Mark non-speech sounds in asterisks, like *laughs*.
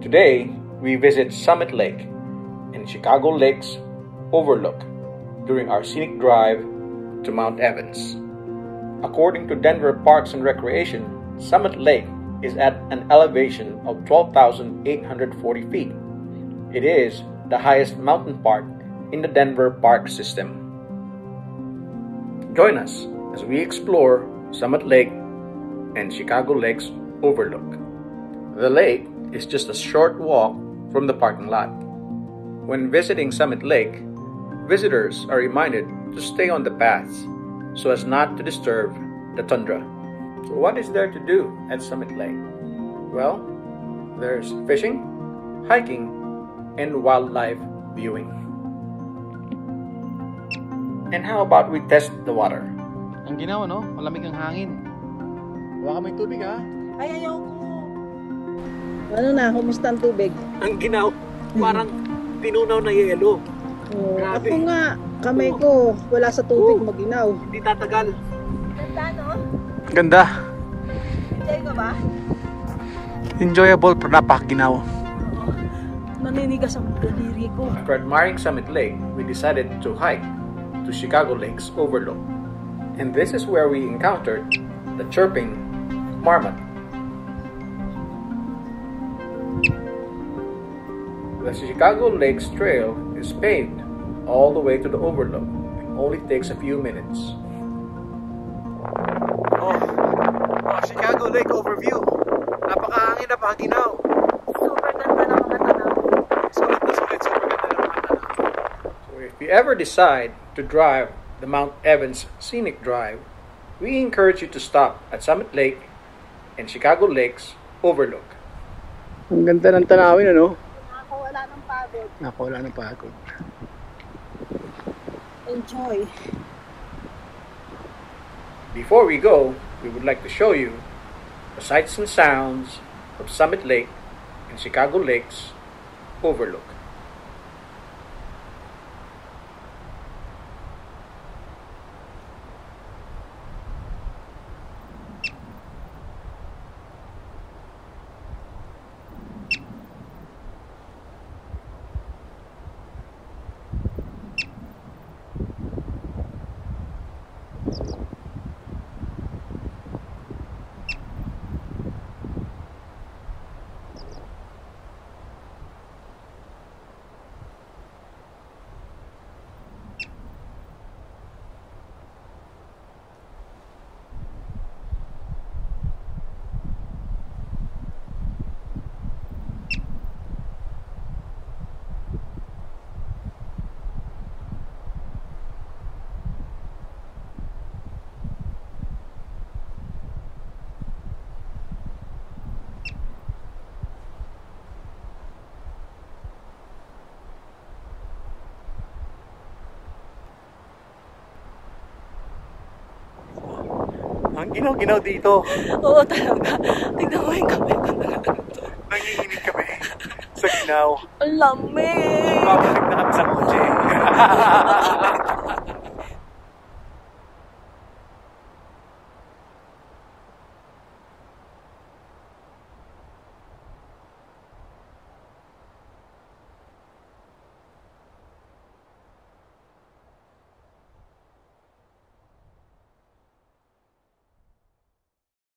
Today, we visit Summit Lake and Chicago Lakes Overlook during our scenic drive to Mount Evans. According to Denver Parks and Recreation, Summit Lake is at an elevation of 12,840 feet. It is the highest mountain park in the Denver Park system. Join us as we explore Summit Lake and Chicago Lakes Overlook. The lake is just a short walk from the parking lot. When visiting Summit Lake, visitors are reminded to stay on the paths so as not to disturb the tundra. So, what is there to do at Summit Lake? Well, there's fishing, hiking, and wildlife viewing. And how about we test the water? Ang ginawa, no? Malamig ang hangin. Baka may tubig, ha? Ay, ayoko. Ano na, kumusta ang tubig? Ang ginaw, parang tinunaw na yelo. Oh, Grabe. ako nga, kamay ko, wala sa tubig Oh. maginaw. Hindi tatagal. Ganda, no? Ganda. Enjoy ka ba? Enjoyable pero napakaginaw. Naninigas ang daliri ko. After admiring Summit Lake, we decided to hike to Chicago Lakes Overlook. And this is where we encountered the chirping marmot. The Chicago Lakes Trail is paved all the way to the overlook. It only takes a few minutes. Oh, oh Chicago Lake overview. Napakahangin, napakaginaw. Super ganda ng mga tanaw. Sulit na sulit, super ganda ng mga tanaw. So if you ever decide to drive the Mount Evans Scenic Drive, we encourage you to stop at Summit Lake and Chicago Lakes Overlook. Ang ganda ng tanawin, ano? Pagod. Nakawala ng pagod. Enjoy. Before we go, we would like to show you the sights and sounds of Summit Lake and Chicago Lakes Overlook. Ang ginaw-ginaw dito. Oo talaga. Tignan mo yung kamay ko na Nanginginig kami sa ginaw. Ang lamig! Babalik na kami sa kotse. *laughs*